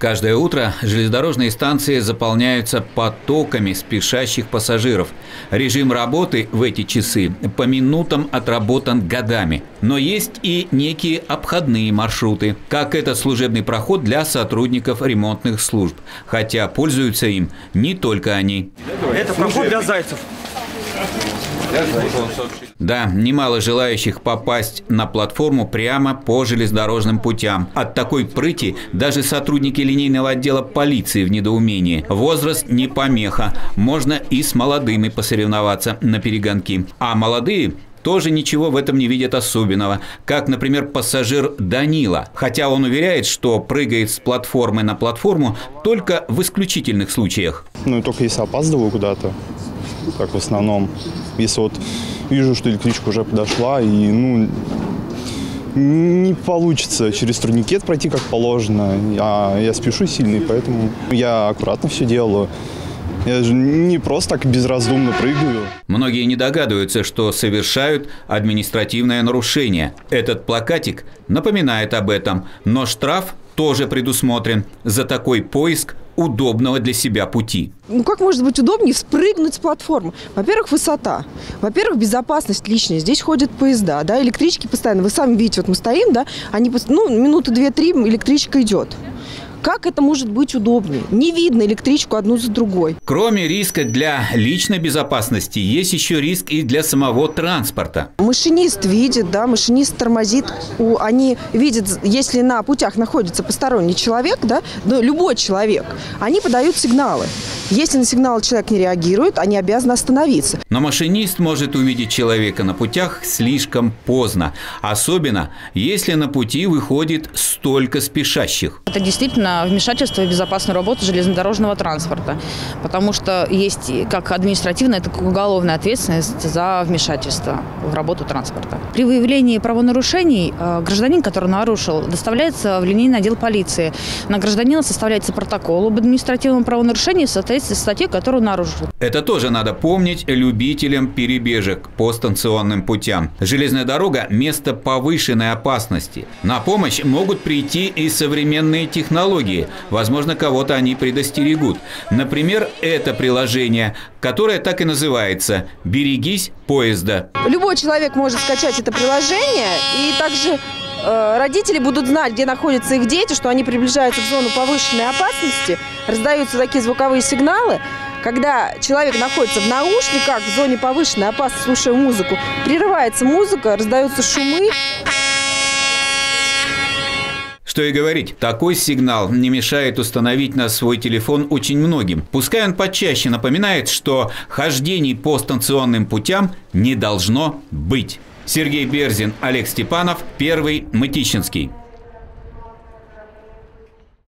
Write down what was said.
Каждое утро железнодорожные станции заполняются потоками спешащих пассажиров. Режим работы в эти часы по минутам отработан годами. Но есть и некие обходные маршруты, как этот служебный проход для сотрудников ремонтных служб. Хотя пользуются им не только они. Это проход для зайцев. Да, немало желающих попасть на платформу прямо по железнодорожным путям. От такой прыти даже сотрудники линейного отдела полиции в недоумении. Возраст не помеха. Можно и с молодыми посоревноваться на перегонки. А молодые тоже ничего в этом не видят особенного, как, например, пассажир Данила, хотя он уверяет, что прыгает с платформы на платформу только в исключительных случаях. Ну и только если опаздываю куда-то как в основном. Если вот вижу, что электричка уже подошла, и ну, не получится через турникет пройти как положено, а я спешу сильный, поэтому я аккуратно все делаю. Я же не просто так безраздумно прыгаю. Многие не догадываются, что совершают административное нарушение. Этот плакатик напоминает об этом, но штраф тоже предусмотрен за такой поиск удобного для себя пути. Ну как может быть удобнее спрыгнуть с платформы? Во-первых, высота. Во-первых, безопасность личная. Здесь ходят поезда, да, электрички постоянно. Вы сами видите, вот мы стоим, да, они, ну, минуты две-три электричка идет. Как это может быть удобнее? Не видно электричку одну за другой. Кроме риска для личной безопасности, есть еще риск и для самого транспорта. Машинист видит, да, машинист тормозит. У, они видят, если на путях находится посторонний человек, да, ну, любой человек, они подают сигналы. Если на сигнал человек не реагирует, они обязаны остановиться. Но машинист может увидеть человека на путях слишком поздно. Особенно, если на пути выходит столько спешащих. Это действительно вмешательство в безопасную работу железнодорожного транспорта. Потому что есть как административная, так и уголовная ответственность за вмешательство в работу транспорта. При выявлении правонарушений э, гражданин, который нарушил, доставляется в линейный отдел полиции. На гражданина составляется протокол об административном правонарушении в соответствии соответствии статье, которую нарушил. Это тоже надо помнить любителям перебежек по станционным путям. Железная дорога – место повышенной опасности. На помощь могут прийти и современные технологии. Возможно, кого-то они предостерегут. Например, это приложение, которое так и называется «Берегись поезда». Любой человек может скачать это приложение и также Э, родители будут знать, где находятся их дети, что они приближаются в зону повышенной опасности, раздаются такие звуковые сигналы. Когда человек находится в наушниках, в зоне повышенной опасности, слушая музыку, прерывается музыка, раздаются шумы. Что и говорить, такой сигнал не мешает установить на свой телефон очень многим. Пускай он почаще напоминает, что хождений по станционным путям не должно быть. Сергей Берзин, Олег Степанов, Первый Мытищинский.